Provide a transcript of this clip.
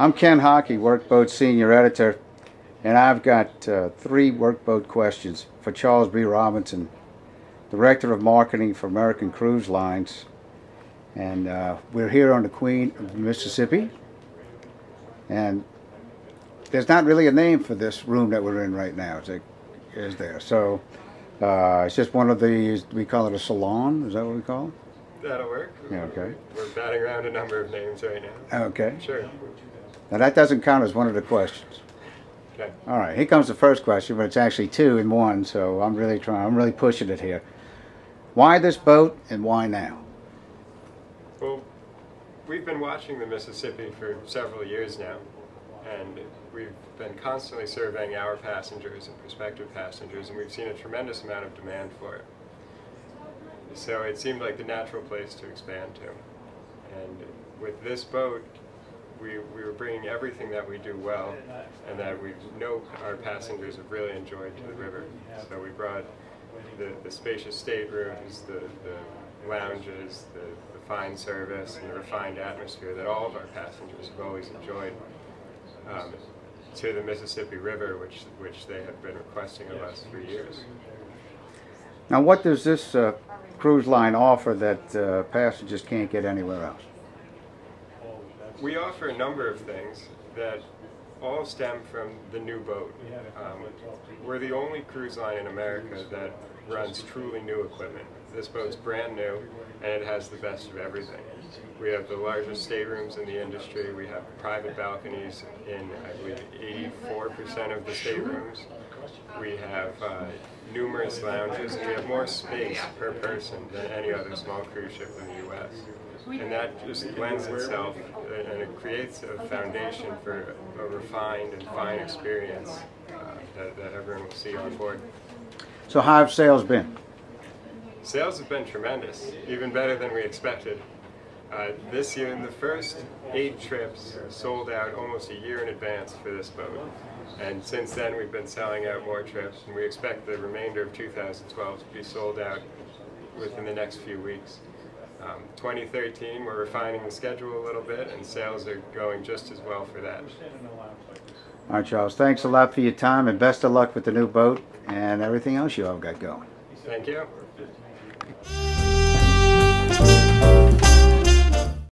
I'm Ken Hocke, Workboat Senior Editor, and I've got uh, three workboat questions for Charles B. Robertson, Director of Marketing for American Cruise Lines. And uh, we're here on the Queen of Mississippi, and there's not really a name for this room that we're in right now, is, it, is there? So uh, it's just one of these, we call it a salon, is that what we call it? That'll work. Yeah, okay. We're batting around a number of names right now. Okay. Sure. Now that doesn't count as one of the questions. Okay. All right, here comes the first question, but it's actually two in one, so I'm really trying, I'm really pushing it here. Why this boat and why now? Well, we've been watching the Mississippi for several years now, and we've been constantly surveying our passengers and prospective passengers, and we've seen a tremendous amount of demand for it. So it seemed like the natural place to expand to. And with this boat, we, we were bringing everything that we do well and that we know our passengers have really enjoyed to the river. So we brought the, the spacious staterooms, the, the lounges, the, the fine service, and the refined atmosphere that all of our passengers have always enjoyed um, to the Mississippi River, which, which they have been requesting of us for years. Now, what does this uh, cruise line offer that uh, passengers can't get anywhere else? We offer a number of things that all stem from the new boat. Um, we're the only cruise line in America that runs truly new equipment. This boat's brand new and it has the best of everything. We have the largest staterooms in the industry. We have private balconies in, I believe, 84% of the staterooms. We have uh, numerous lounges and we have more space per person than any other small cruise ship in the U.S. And that just lends itself and it creates a foundation for a refined and fine experience uh, that, that everyone will see on board. So how have sales been? Sales have been tremendous, even better than we expected. Uh, this year, in the first eight trips, sold out almost a year in advance for this boat. And since then, we've been selling out more trips, and we expect the remainder of 2012 to be sold out within the next few weeks. Um, 2013, we're refining the schedule a little bit, and sales are going just as well for that. All right, Charles, thanks a lot for your time and best of luck with the new boat and everything else you all got going. Thank you.